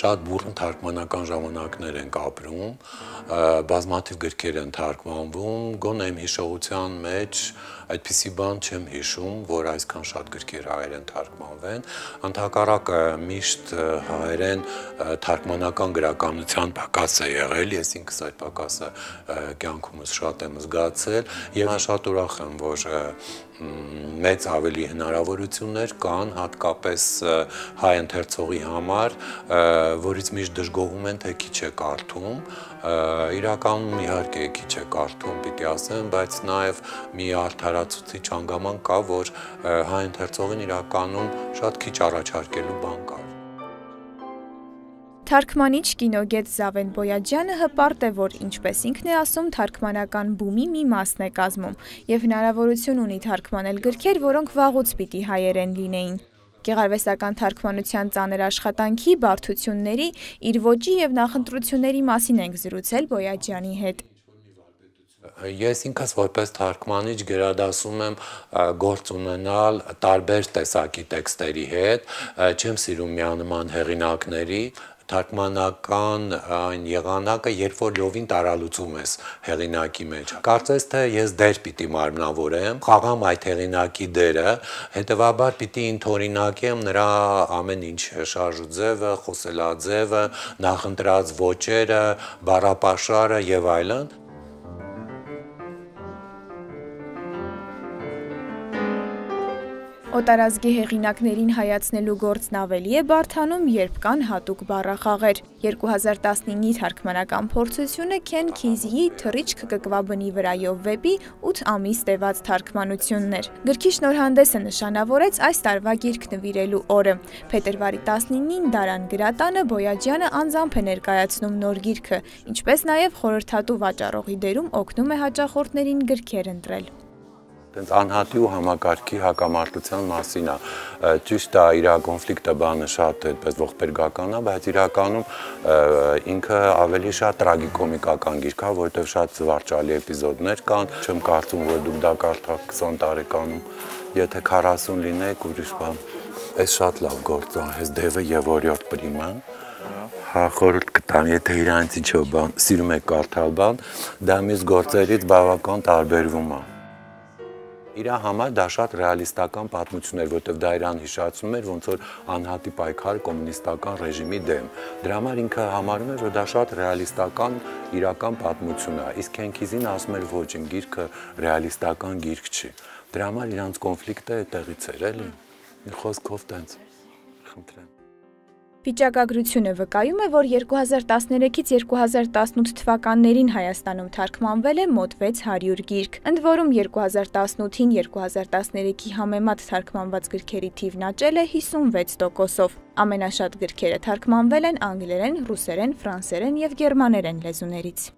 շատ բուրըն թարգմանական ժամանակներ ենք ապրում, բազմաթիվ գրքեր են թարգմանվում, գոնե իմ հիշողության մեջ այդպիսի բան չեմ հիշում, որ այսքան շատ գրքեր հայերեն թարգմանվեն։ Անթակարակը միշտ հայերեն թարգմանական գրականության պակաս է եղել, ես ինքս այդ պակասը կյանքումս շատ եմ զգացել եւ շատ ուրախ եմ, որ մեծ ավելի հնարավորություններ կան հատկապես հայ ընթերցողի համար, որից միշտ դժգոհում են թե քիչ է կարդում, իրականում իհարկե քիչ է կարդում, պիտի ասեմ, բայց նաև մի արդարացուցիչ հանգամանք կա, որ հայ ընթերցողին իրականում շատ քիչ առաջարկելու բան կա։ Թարգմանիչ կինոգետ Զավեն Բոյաջյանը հպարտ է, որ ինչպես ինքն է ասում, թարգմանական բումի մի մասն է կազմում եւ հնարավորություն ունի թարգմանել գրքեր, որոնք վաղուց պիտի հայերեն լինեին։ Գեղարվեստական թարգմանության ծանր աշխատանքի, բարդությունների, իր ոճի եւ նախընտրությունների մասին ենք զրուցել Բոյաջյանի հետ։ Ես ինքս որպես թարգմանիչ գերադասում եմ գործ ունենալ տարբեր տեսակի տեքստերի հետ, չեմ սիրում միանման հեղինակների, թարգմանական այն եղանակը, երբ որ լովին տարալուծում ես հեղինակի մեջ։ Կարծես թե ես դեր պիտի մարմնավորեմ, խաղամ այդ հեղինակի դերը, հետեւաբար պիտի ինթորինակեմ նրա ամեն ինչ շարժուձևը, խոսելաձևը, նախընտրած ոճերը, բառապաշարը եւ այլն։ Օտարազգի հեղինակներին հայացնելու գործն ավելի է բարթանում, երբ կան հատուկ բառախաղեր։ 2019-ի թարգմանական փորձությունը Քեն Քիզիի թռիչք կկվաբնի վրայով վեպի 8 ամիս տևած թարգմանությունն էր։ Գրքի շնորհանդեսը նշանավորեց այս տարվա գիրք նվիրելու օրը։ Փետրվարի 19-ին Դարան Գրատանը Բոյաջյանը անձամբ է ներկայացնում նոր գիրքը, ինչպես նաև խորհրդատու վաճառողի դերում օգնում է հաճախորդներին գրքեր ընտրել տենց անհատի ու համակարգի հակամարտության մասին է։ Ճիշտ է, իր կոնֆլիկտը բանը շատ այդպես ողբերգական է, բայց իրականում ինքը ավելի շատ տրագիկոմիկական գիրք է, որովհետև շատ զվարճալի էպիզոդներ կան։ Չեմ կարծում, որ դուք դա կարդաք 20 տարեկանում, եթե 40 լինեք, ուրիշ բան։ Այս շատ լավ գործ է, այս դևը եւ օրյոտ պրիման հա խորհուրդ կտամ, եթե իրանցի չո բան սիրում եք կարդալ բան, դա մյուս գործերից բավական տարբերվում է իր համար դա շատ ռեալիստական պատմություն էր, որտեղ դա իրան հիշացնում էր ոնց որ անհատի պայքարը կոմունիստական ռեժիմի դեմ։ Դրա համար ինքը համարում էր, որ դա շատ ռեալիստական իրական պատմություն է։ Իսկ Քենքիզին ասում էր ոչ, իմ գիրքը ռեալիստական գիրք չի։ Դրա համար իրանց կոնֆլիկտը այդտեղից էր, էլի։ խոսքով տենց։ Խնդրեմ Վիճակագրությունը վկայում է, որ 2013-ից 2018 թվականներին Հայաստանում թարգմանվել է մոտ 600 գիրք, ընդ որում 2018-ին 2013-ի համեմատ թարգմանված գրքերի թիվն աճել է 56%-ով։ Ամենաշատ գրքերը թարգմանվել են անգլերեն, ռուսերեն, ֆրանսերեն եւ գերմաներեն լեզուներից։